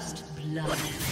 First blood.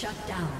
Shut down.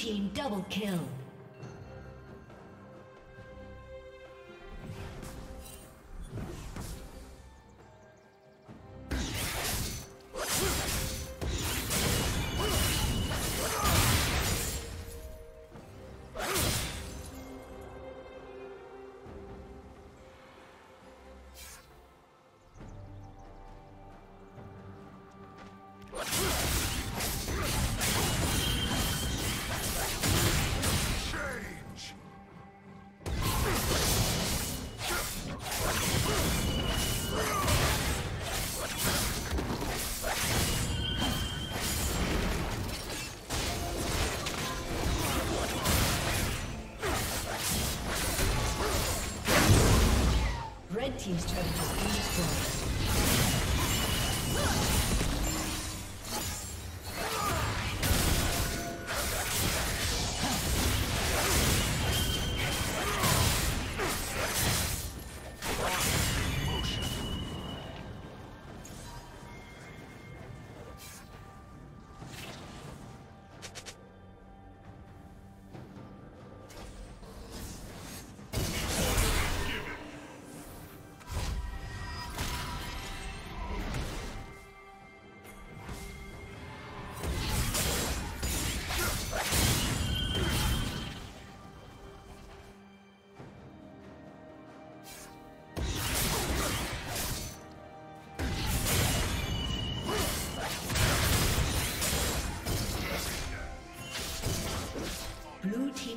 Team double kill.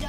Blue